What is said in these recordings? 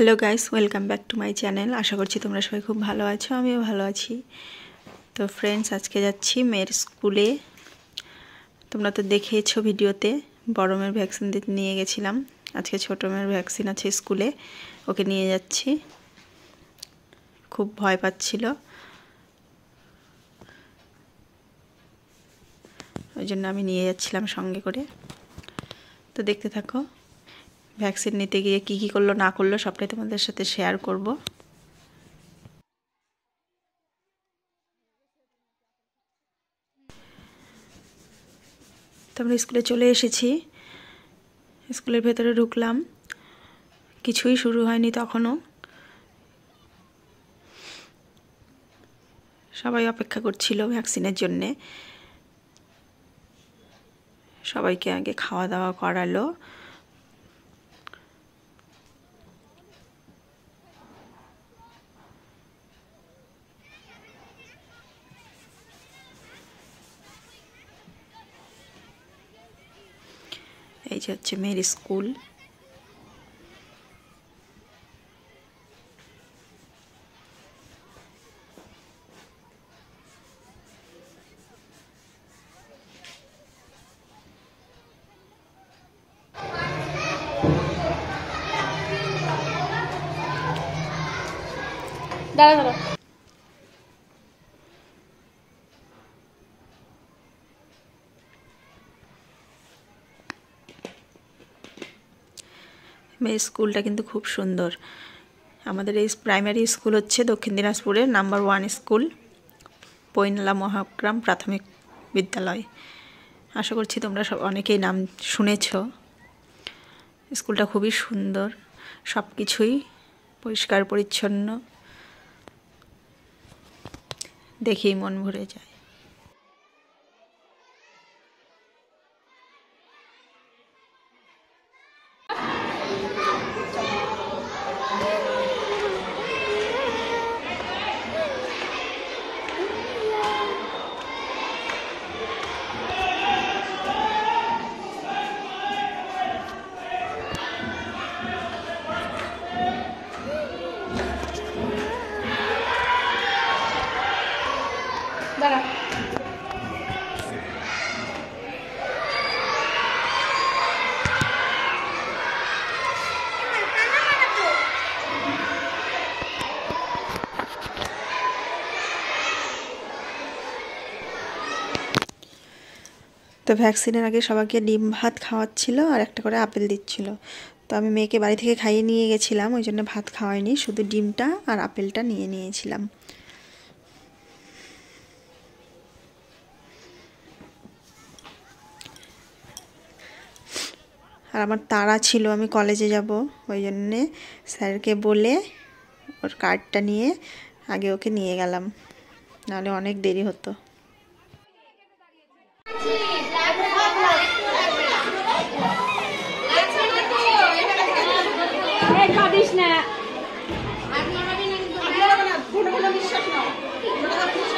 Hello guys welcome back to my channel আশা করছি তোমরা সবাই খুব ভালো আছো, আমিও ভালো আছি। তো ফ্রেন্ডস আজকে যাচ্ছি মেয়ের স্কুলে তোমরা তো দেখেছ ভিডিওতে, বড় মেয়ের ভ্যাকসিন দিতে নিয়ে গেছিলাম। আজকে ছোটো মেয়ের ভ্যাকসিন আছে স্কুলে ওকে নিয়ে যাচ্ছি। খুব ভয় পাচ্ছিল। ওই জন্য আমি নিয়ে যাচ্ছিলাম সঙ্গে করে। তো দেখতে থাকো। ভ্যাকসিন নিতে গিয়ে কি কি করল, না করল, সবটাই তোমাদের সাথে শেয়ার করব। তো আমরা স্কুলে চলে এসেছি। স্কুলের ভেতরে ঢুকলাম। কিছুই শুরু হয়নি তখনও। সবাই অপেক্ষা করছিল ভ্যাকসিনের জন্যে। সবাইকে আগে খাওয়া দাওয়া করালো। এই যে হচ্ছে মেয়ের স্কুল। দাঁড়া দাঁড়া। মেয়ের স্কুলটা কিন্তু খুব সুন্দর। আমাদের এই প্রাইমারি স্কুল হচ্ছে দক্ষিণ দিনাজপুরের number one school Poinla Mahagram প্রাথমিক বিদ্যালয়। আশা করছি তোমরা সব অনেকেই নাম শুনেছ। স্কুলটা খুবই সুন্দর সব কিছুই পরিষ্কার পরিচ্ছন্ন। দেখেই মন ভরে যায়। দাঁড়া। তো ভ্যাকসিনের আগে সবাইকে ডিম ভাত খাওয়াচ্ছিল আর একটা করে আপেল দিচ্ছিল। তো আমি মেয়েকে বাড়ি থেকে খাইয়ে নিয়ে গেছিলাম, ওই জন্য ভাত খাওয়াইনি, শুধু ডিমটা আর আপেলটা নিয়ে নিয়েছিলাম। আর আমার তাড়া ছিল আমি কলেজে যাব। ওই জন্যে স্যারকে বলে ওর কার্ডটা নিয়ে আগে ওকে নিয়ে গেলাম। নাহলে অনেক দেরি হতো। কাঁদিস না। বসে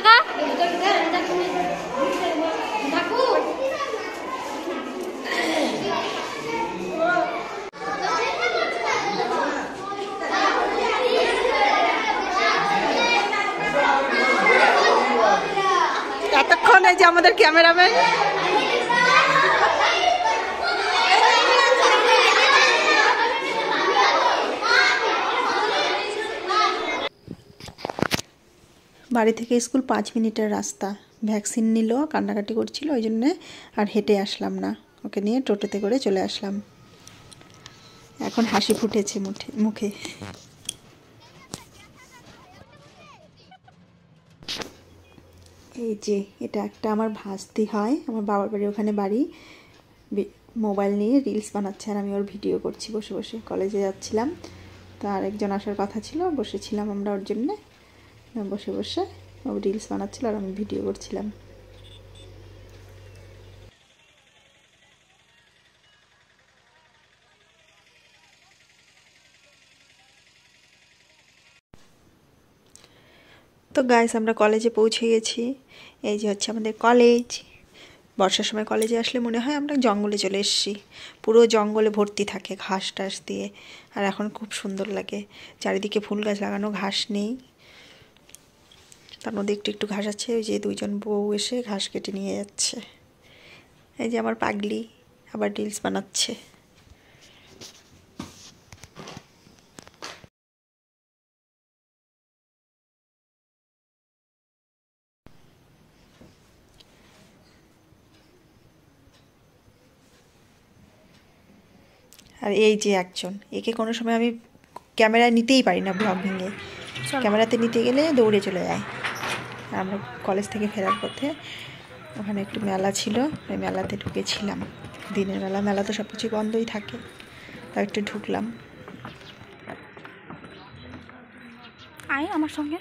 টাকা? এতক্ষণ এই যে আমাদের ক্যামেরাম্যান বাড়ি থেকে স্কুল পাঁচ মিনিটের রাস্তা। ভ্যাকসিন নিল, কান্নাকাটি করছিল, ওই জন্যে আর হেঁটে আসলাম না। ওকে নিয়ে টোটোতে করে চলে আসলাম। এখন হাসি ফুটেছে মুঠে, মুখে। এই যে, এটা একটা আমার ভাস্তি হয়, আমার বাবার বাড়ি ওখানে বাড়ি। মোবাইল নিয়ে রিলস বানাচ্ছে আর আমি ওর ভিডিও করছি বসে বসে। কলেজে যাচ্ছিলাম, তো আরেকজন আসার কথা ছিল, বসেছিলাম আমরা ওর জন্যে। বসে বসে। ও রিলস বানাচ্ছিল আর আমি ভিডিও করছিলাম। তো গাইস আমরা কলেজে পৌঁছে গেছি। এই যে হচ্ছে আমাদের কলেজ বর্ষার সময় কলেজে আসলে মনে হয় আমরা জঙ্গলে চলে এসেছি। পুরো জঙ্গলে ভর্তি থাকে ঘাস টাস দিয়ে। আর এখন খুব সুন্দর লাগে। চারিদিকে ফুল গাছ লাগানো, ঘাস নেই। তার মধ্যে একটু একটু ঘাস আছে ওই যে দুইজন বউ এসে ঘাস কেটে নিয়ে যাচ্ছে। এই যে আমার পাগলি আবার রিলস বানাচ্ছে। আর এই যে একজন একে কোনো সময় আমি ক্যামেরায় নিতেই পারি না ব্লগ ভেঙে ক্যামেরাতে নিতে গেলে দৌড়ে চলে যায়। আমরা কলেজ থেকে ফেরার পথে ওখানে একটু মেলা ছিল ওই মেলাতে ঢুকেছিলাম। দিনের বেলা মেলা তো সব কিছু বন্ধই থাকে তাও একটু ঢুকলাম। আয় আমার সঙ্গে।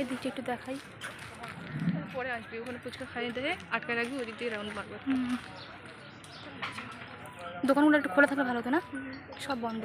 এদিকে একটু দেখাই। পরে আসবি ওখানে ফুচকা খাইয়ে দিয়ে আটকে রাখবি ওদিক দিয়ে রাউন্ড মারবো। দোকানগুলো একটু খোলা থাকলে ভালো হতো না? সব বন্ধ।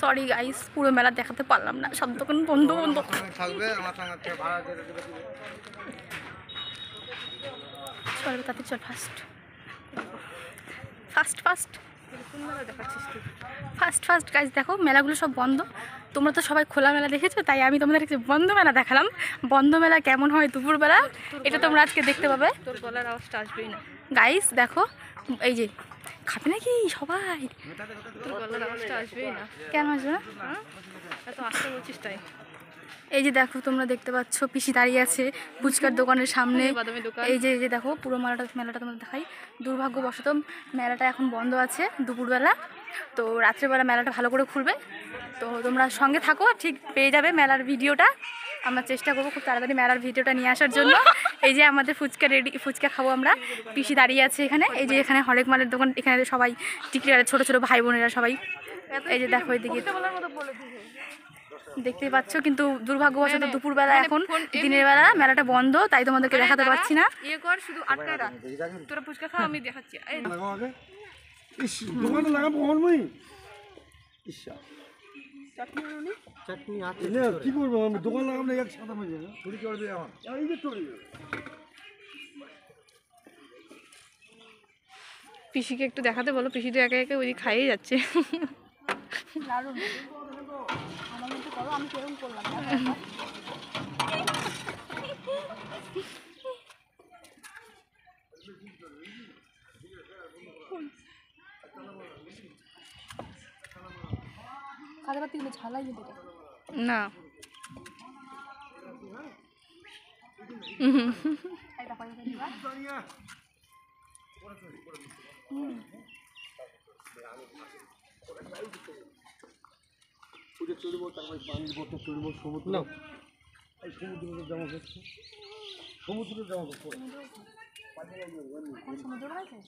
সরি গাইস পুরো মেলা দেখাতে পারলাম না। সব দোকান বন্ধ বন্ধ। চল তাতে চল first first first first first guys দেখো, মেলাগুলো সব বন্ধ। তোমরা তো সবাই খোলা মেলা দেখেছ, তাই আমি তোমাদের একটু বন্ধ মেলা দেখালাম। বন্ধ মেলা কেমন হয় দুপুরবেলা, এটা তোমরা আজকে দেখতে পাবে। তোর গলার আওয়াজটা আসবেই না। গাইস দেখো, এই যে, খাবে নাকি সবাই? কেন আসবে না? এই যে দেখো, তোমরা দেখতে পাচ্ছ, পিসি দাঁড়িয়ে আছে ফুচকার দোকানের সামনে। এই যে এই যে দেখো, পুরো মেলাটা মেলাটা তোমাদের দেখাই। দুর্ভাগ্যবশত মেলাটা এখন বন্ধ আছে দুপুরবেলা। তো রাত্রেবেলা মেলাটা ভালো করে খুলবে। তো তোমরা সঙ্গে থাকো, ঠিক পেয়ে যাবে মেলার ভিডিওটা। আমরা চেষ্টা করব খুব তাড়াতাড়ি মেলার ভিডিওটা নিয়ে আসার জন্য এই যে আমাদের ফুচকা রেডি ফুচকা খাব আমরা পিসি দাঁড়িয়ে আছে এখানে এই যে এখানে হরেক মালের দোকান এখানে সবাই টিকিটারে ছোটো ছোটো ভাই বোনেরা সবাই এই যে দেখো এদিকে দেখতে পাচ্ছ কিন্তু দুর্ভাগ্যবশত দুপুরবেলা এখন দিনের বেলা মেলাটা বন্ধ তাই তোমাদেরকে দেখাতে পারছি না ইয়ে কর শুধু আটকায় রাখ তোরা ফুচকা খাও আমি দেখাচ্ছি দোকানে লাগাবো ইসা চাটনি আছে কি করব আমি? দোকান লাগাবো না এক সাদা হয়ে যাবে। চুরি করবে আমার এই যে চুরি পিসিকে একটু দেখাতে বলো পিসি তো একে একে ওই খাইয়ে যাচ্ছে। কাদের বাতি গুলো ঝালাই কিন্তু চড়বো সমুদ্র। না এই সমুদ্রে জামা করছে সমুদ্রে জামা করছে সমুদ্র আছে